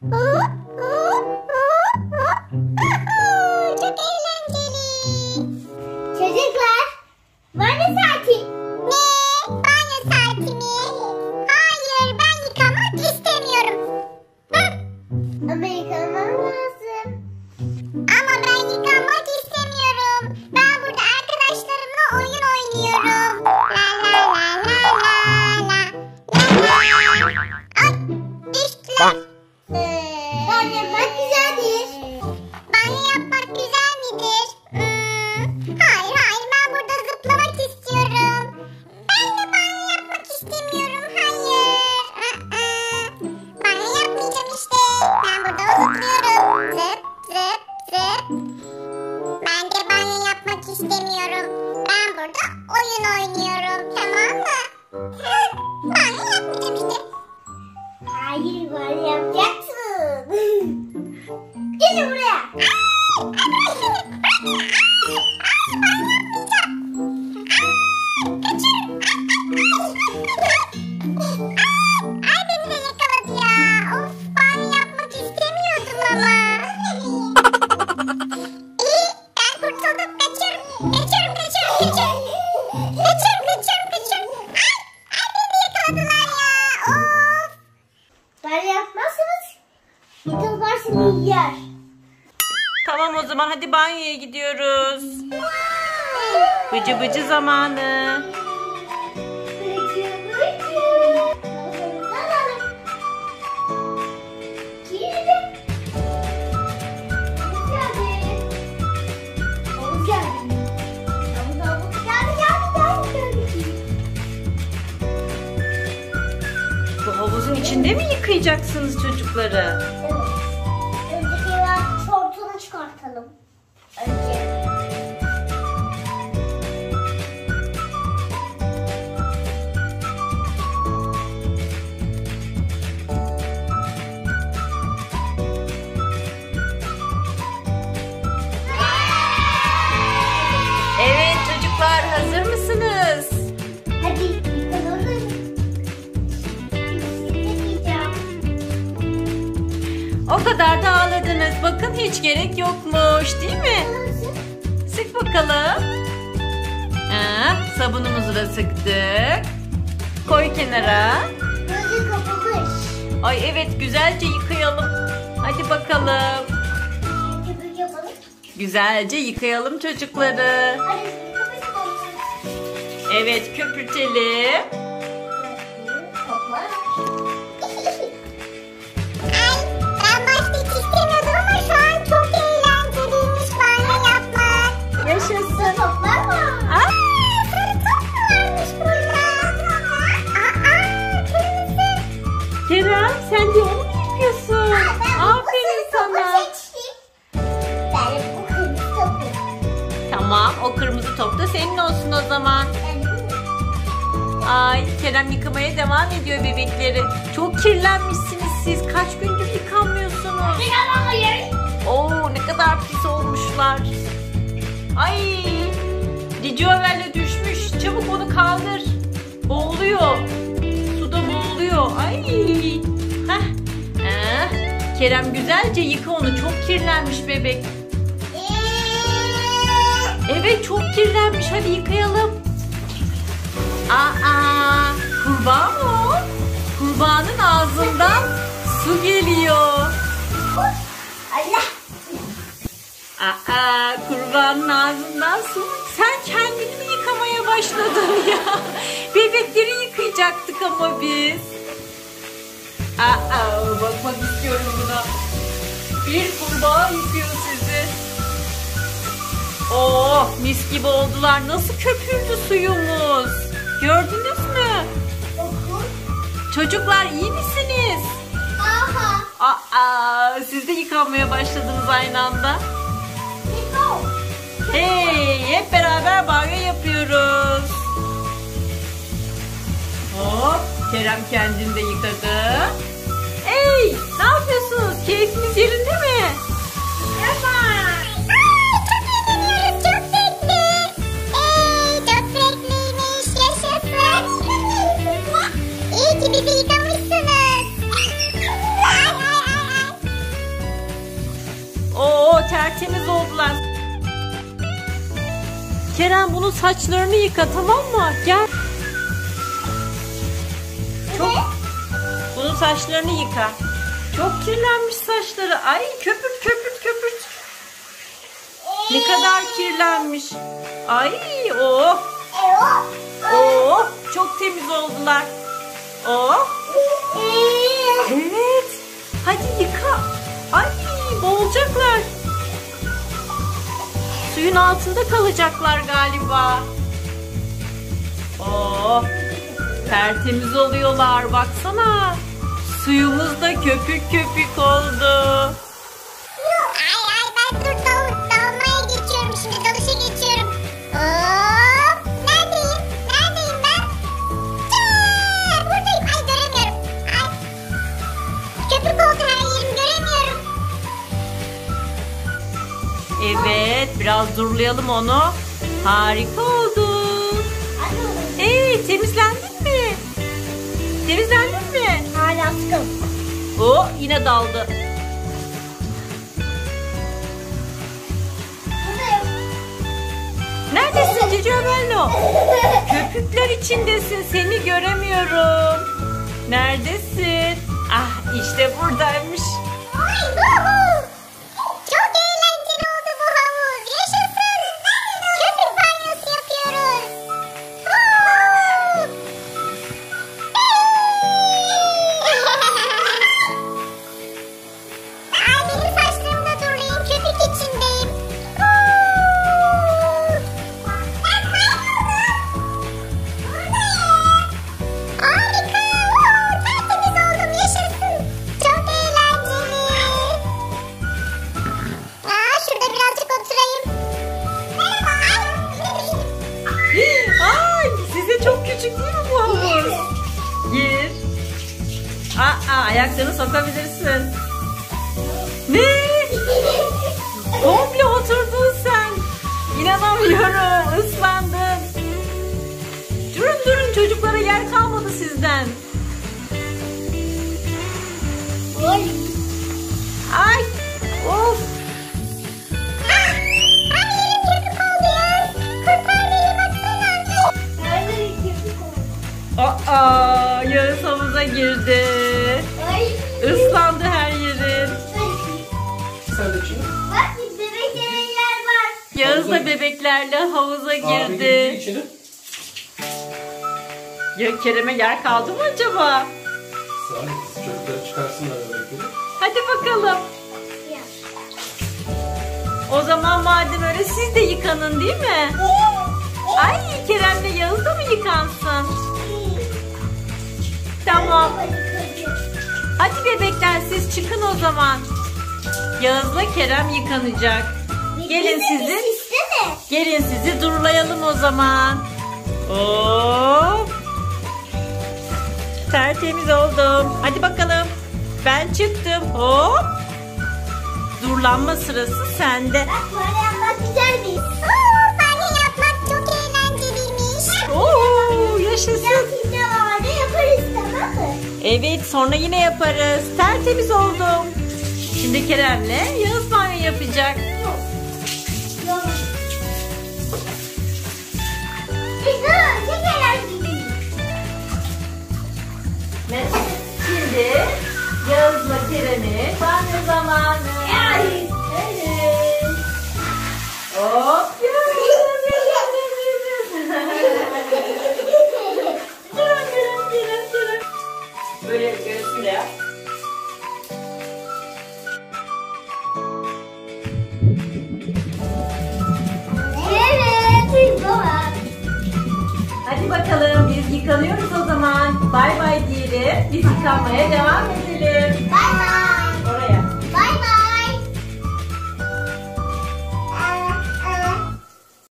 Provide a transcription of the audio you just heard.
Çok Hi. Yıkıllar seni yer. Tamam o zaman hadi banyoya gidiyoruz. Bıcı bıcı zamanı. Bu havuzun içinde mi yıkayacaksınız çocukları? O kadar da ağladınız. Bakın hiç gerek yokmuş değil mi? Sık bakalım. Ha, sabunumuzu da sıktık. Koy kenara. Gözü. Ay evet güzelce yıkayalım. Hadi bakalım. Güzelce yıkayalım çocukları. Evet köpürtelim. Tamam o kırmızı top da senin olsun o zaman. Ay Kerem yıkamaya devam ediyor bebekleri. Çok kirlenmişsiniz siz. Kaç gündür yıkanmıyorsunuz. Oo ne kadar pis olmuşlar. Ay Cici Ömer'le düşmüş. Çabuk onu kaldır. Boğuluyor. Suda boğuluyor. Ay. Heh. Eh, Kerem güzelce yıka onu. Çok kirlenmiş bebek. Evet çok kirlenmiş. Hadi yıkayalım. Aa, kurbağa mı o? Kurbağanın ağzından su geliyor. Allah. Aa, kurbağanın ağzından su. Sen kendini mi yıkamaya başladın ya? Bebekleri yıkayacaktık ama biz. Mis gibi oldular. Nasıl köpürdü suyumuz? Gördünüz mü? Çocuklar iyi misiniz? Aha. Aa, siz de yıkanmaya başladınız aynı anda. Hey, hep beraber banyo yapıyoruz. Hop, Kerem kendini de yıkadı. Hey, ne yapıyorsunuz? Keyfiniz yerinde mi? Ay, Kerem bunun saçlarını yıka tamam mı? Gel. Çok bunun saçlarını yıka. Çok kirlenmiş saçları. Ay köpürt köpürt köpürt. Ne kadar kirlenmiş. Ay oh. Oh çok temiz oldular. Oh. Evet. Hadi yıka. Ay boğulacaklar. Suyun altında kalacaklar galiba. Oh. Tertemiz oluyorlar. Baksana. Suyumuz da köpük köpük oldu. Evet, biraz durlayalım onu. Harika oldu. Hey, temizlendin mi? Temizlendin mi? Hala sıkım. O yine daldı. Neredesin Cici Bello? Köpükler içindesin. Seni göremiyorum. Neredesin? Ah işte buradaymış. Aa, ayaklarını sokabilirsin. Ne? Komple oturdun sen. İnanamıyorum. Islandın. Durun durun çocuklara yer kalmadı sizden. Oy. Var. Yağız da bebeklerle havuza girdi. Ya Kerem'e yer kaldı mı acaba? Çocukları çıkarsınlar bebekleri. Hadi bakalım. O zaman madem öyle siz de yıkanın değil mi? Ay Kerem'le Yağız da mı yıkansın? Tamam. Hadi bebekler siz çıkın o zaman. Yağız'la Kerem yıkanacak. Gelin sizi, Gelin sizi durlayalım o zaman. Hop. Tertemiz oldum. Hadi bakalım. Ben çıktım. Hop. Durlanma sırası sende. Bak böyle yapmak güzel bir. Oo, banyo yapmak çok eğlenceliymiş. Oo, yaşasın. Biraz de vardı yaparız tamam mı? Evet sonra yine yaparız. Tertemiz oldum. Şimdi Kerem'le Yağız banyo yapacak. De çok eğlenceliyiz. Ve şimdi Yağız'la Kerem'i bakalım biz yıkanıyoruz o zaman. Bay bay diyelim. Biz yıkanmaya devam edelim.